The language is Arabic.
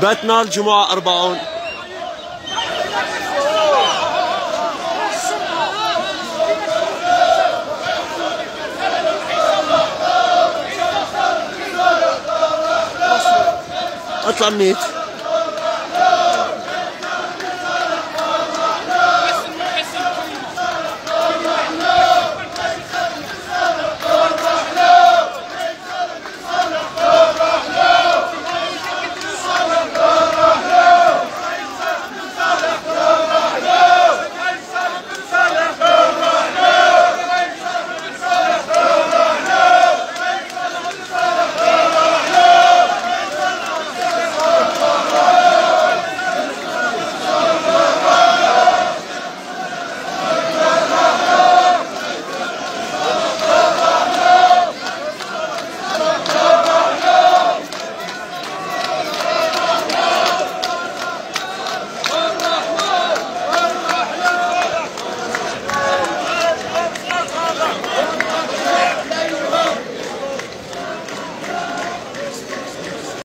باتنا الجمعة أربعون. أطلع منيت.